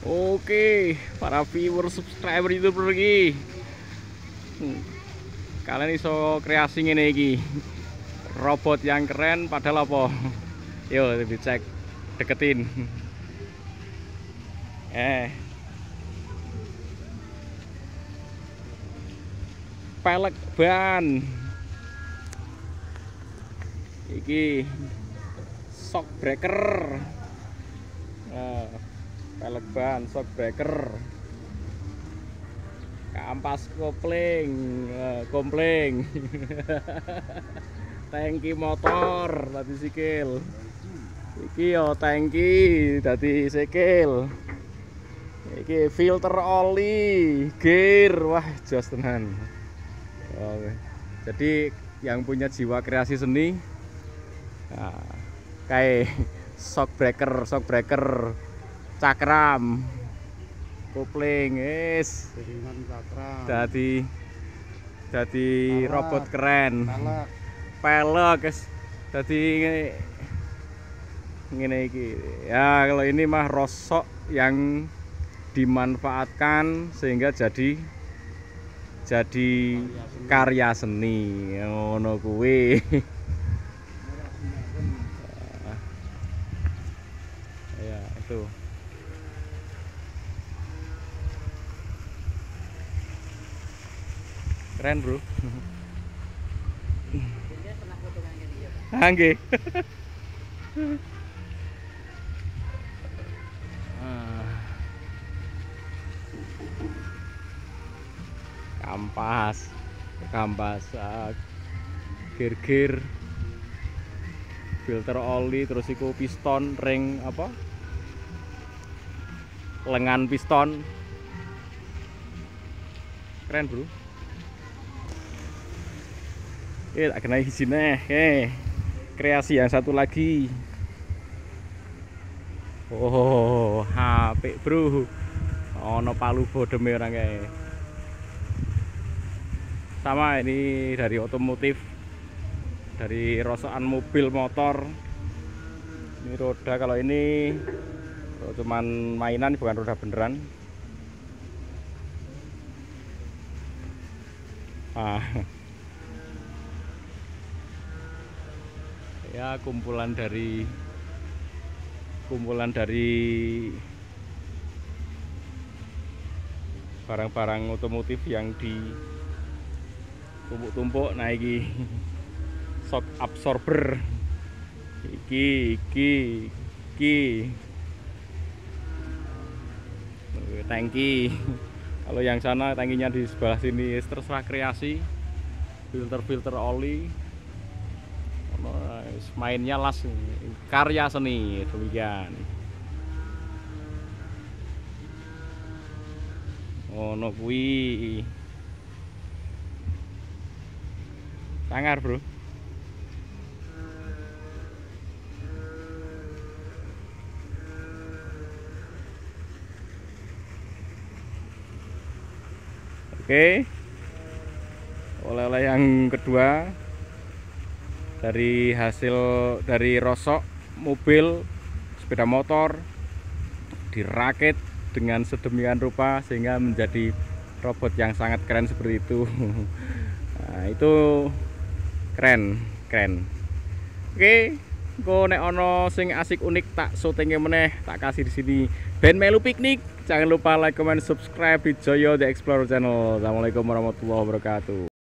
Oke, para viewer subscriber itu pergi. Hmm. Kalian iso kreasi ngene iki. Robot yang keren padahal apa? Yo, dicek deketin. Eh. Pelek ban. Iki shock breaker. Nah, pelek ban shock breaker. Kampas kopling, eh, kompling. tangki motor tadi sikil. Iki yo tangki tadi sikil. Iki filter oli, gear, wah jos tenan. Oke. Jadi yang punya jiwa kreasi seni nah, kayak shock breaker, shock breaker, cakram, kopling, cakram. jadi jadi Pelek. robot keren, Pelek. pelek, guys, jadi ngene iki. Ya kalau ini mah rosok yang dimanfaatkan sehingga jadi jadi karya seni ngono kuwi. ya itu keren bro Angge. Kampas, kampas, ah, gear-gear, filter oli, terus iku piston, ring apa? Lengan piston. Keren bro. Eh, tak kena izinnya. Eh, kreasi yang satu lagi. Oh, HP bro. Ono palu bodeme orang kayak. Sama ini dari otomotif, dari rosokan mobil motor. Ini roda kalau ini cuman mainan bukan roda beneran. Ah. Ya kumpulan dari kumpulan dari barang-barang otomotif yang di tumpuk-tumpuk. Nah shock absorber. Iki iki iki. Tangki kalau yang sana tangkinya di sebelah sini. Terserah kreasi filter-filter oli mainnya las karya seni demikian. Ono kuwi. Sangar bro. Oke. Oleh-oleh yang kedua dari hasil dari rosok mobil sepeda motor dirakit dengan sedemikian rupa sehingga menjadi robot yang sangat keren seperti itu. Nah, itu keren keren. Oke kok nek ono sing asik unik tak syutingnya meneh tak kasih di sini. Ben Melu Piknik. Jangan lupa like comment subscribe di Joyo The Explorer channel. Assalamualaikum warahmatullahi wabarakatuh